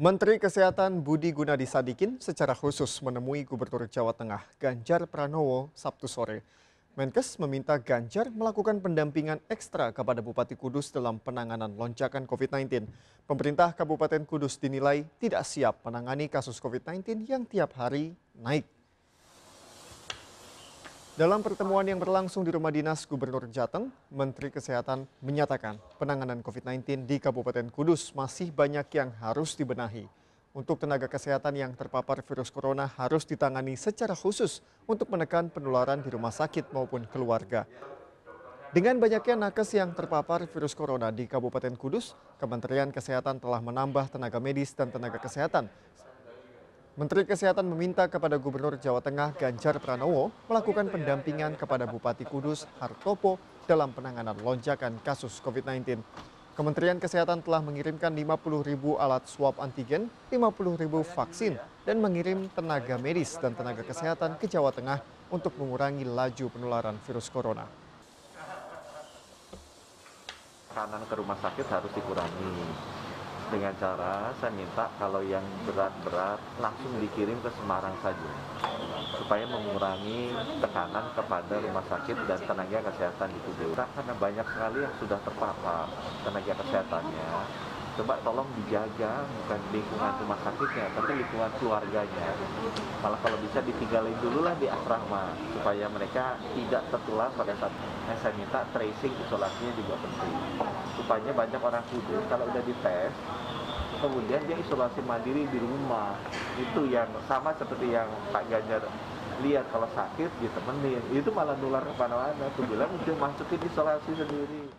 Menteri Kesehatan Budi Gunadi Sadikin secara khusus menemui Gubernur Jawa Tengah Ganjar Pranowo Sabtu sore. Menkes meminta Ganjar melakukan pendampingan ekstra kepada Bupati Kudus dalam penanganan lonjakan COVID-19. Pemerintah Kabupaten Kudus dinilai tidak siap menangani kasus COVID-19 yang tiap hari naik. Dalam pertemuan yang berlangsung di rumah dinas Gubernur Jateng, Menteri Kesehatan menyatakan penanganan COVID-19 di Kabupaten Kudus masih banyak yang harus dibenahi. Untuk tenaga kesehatan yang terpapar virus corona harus ditangani secara khusus untuk menekan penularan di rumah sakit maupun keluarga. Dengan banyaknya nakes yang terpapar virus corona di Kabupaten Kudus, Kementerian Kesehatan telah menambah tenaga medis dan tenaga kesehatan Menteri Kesehatan meminta kepada Gubernur Jawa Tengah Ganjar Pranowo melakukan pendampingan kepada Bupati Kudus Hartopo dalam penanganan lonjakan kasus COVID-19. Kementerian Kesehatan telah mengirimkan 50 ribu alat swab antigen, 50 ribu vaksin, dan mengirim tenaga medis dan tenaga kesehatan ke Jawa Tengah untuk mengurangi laju penularan virus corona. Kanan ke rumah sakit harus dikurangi dengan cara saya minta kalau yang berat-berat langsung dikirim ke Semarang saja supaya mengurangi tekanan kepada rumah sakit dan tenaga kesehatan di Kudus. Karena banyak sekali yang sudah terpapar tenaga kesehatannya, coba tolong dijaga bukan lingkungan rumah sakitnya, tapi lingkungan keluarganya. Malah kalau bisa ditinggalin dulu lah di asrama supaya mereka tidak tertular pada saat saya minta tracing isolasinya juga penting. Supaya banyak orang kudus kalau udah dites kemudian dia isolasi mandiri di rumah. Itu yang sama seperti yang Pak Ganjar lihat kalau sakit ditemenin itu malah nular ke mana-mana. Tuh bilang udah masukin isolasi sendiri